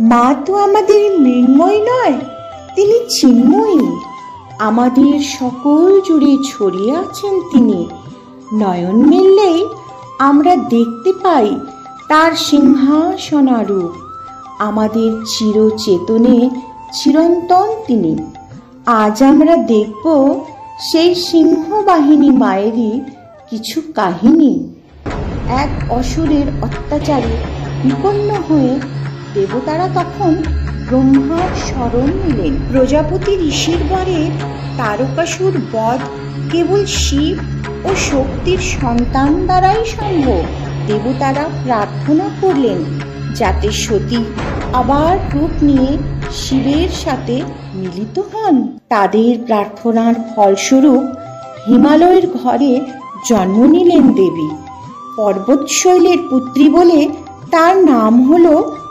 মা তো আমাদের মৃন্ময় নয়, তিনি চিন্ময়ী। আমাদের সকল জুড়ে ছড়িয়ে আছেন তিনি। নয়ন মেললেই আমরা দেখতে পাই তার সিংহাসনারূপ। আমাদের চিরচেতনে চিরন্তন তিনি। আজ আমরা দেখব সেই সিংহবাহিনী মায়েরই কিছু কাহিনী। এক অসুরের অত্যাচারে বিপন্ন হয়ে দেবতারা তখন ব্রহ্মার শরণ নিলেন। প্রজাপতি ঋষির বরে তারকাসুর বধ কেবল শিব ও শক্তির সন্তান দ্বারাই সম্ভব। দেবতারা প্রার্থনা করলেন যাতে সতী আবার রূপ নিয়ে শিবের সাথে মিলিত হন। তাদের প্রার্থনার ফলস্বরূপ হিমালয়ের ঘরে জন্ম নিলেন দেবী। পর্বত শৈলের পুত্রী বলে তার নাম হলো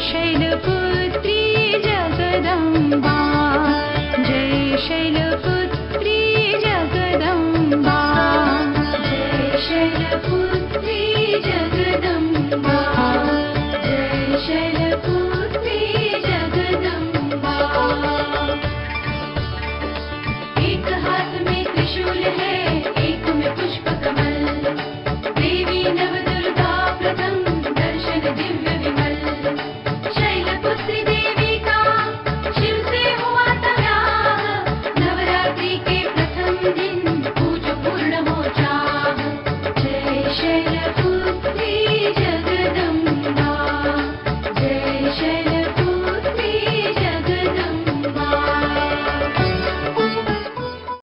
neşeyle pır Thank you.